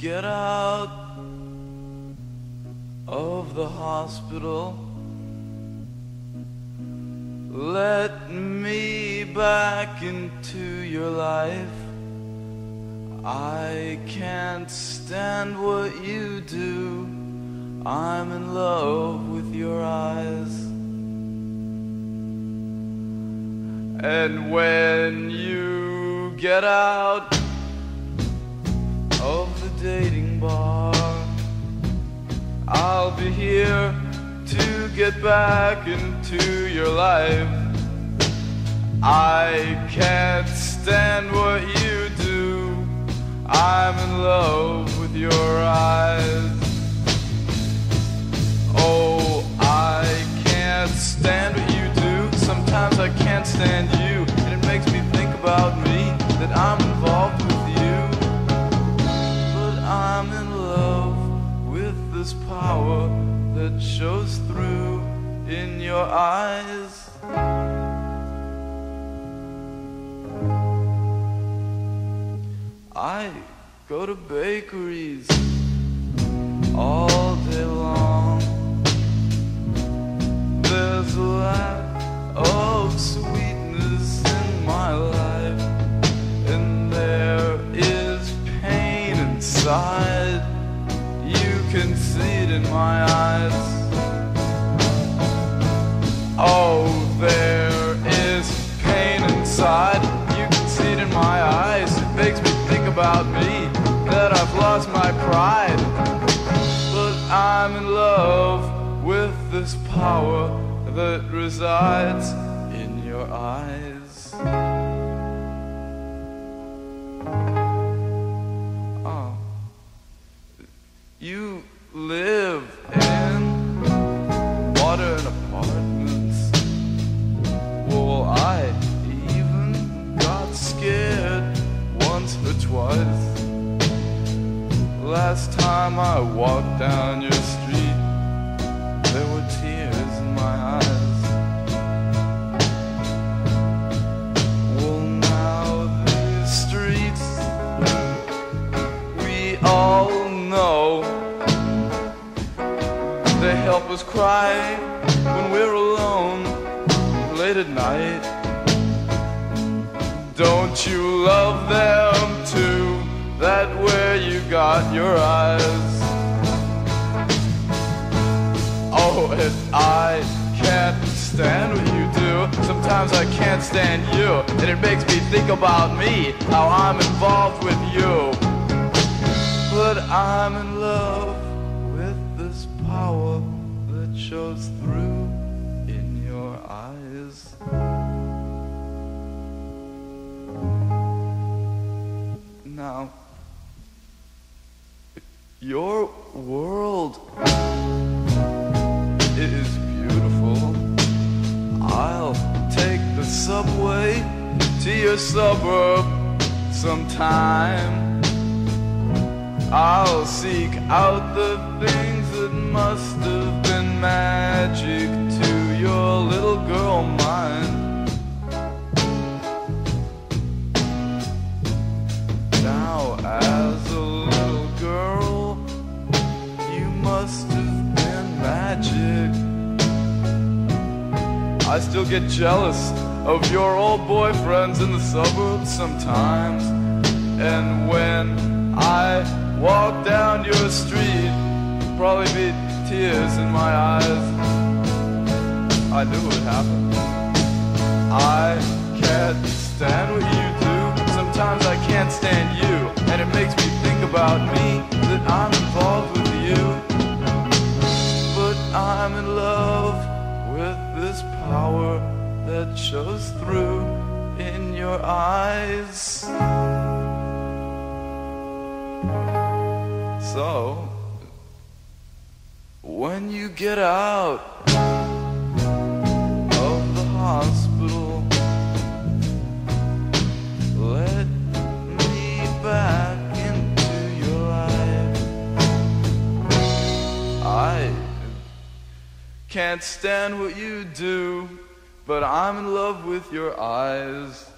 Get out of the hospital, let me back into your life. I can't stand what you do. I'm in love with your eyes. And when you get out dating bar, I'll be here to get back into your life. I can't stand what you do. I'm in love with your I go to bakeries all day long. There's a lack of sweetness in my life, and there is pain inside. You can see it in my eyes. Oh, there is pain inside. You can see it in my eyes. It makes me think about me that I've lost my pride. But I'm in love with this power that resides in your eyes. Oh. You live in Last time I walked down your street, there were tears in my eyes. Well, now these streets, we all know, they help us cry when we're alone late at night. Don't you love them? That where you got your eyes. Oh, and I can't stand what you do. Sometimes I can't stand you, and it makes me think about me, how I'm involved with you. But I'm in love with this power that shows through your world is beautiful. I'll take the subway to your suburb sometime. I'll seek out the things that must have been magic to your little girl I still get jealous of your old boyfriends in the suburbs sometimes. And when I walk down your street, probably be tears in my eyes. I knew it would happen. I can't stand what you do. Sometimes I can't stand you, and it makes me think about me that I'm power that shows through in your eyes. So, when you get out of the hospital, let me back into your life. I can't stand what you do, but I'm in love with your eyes.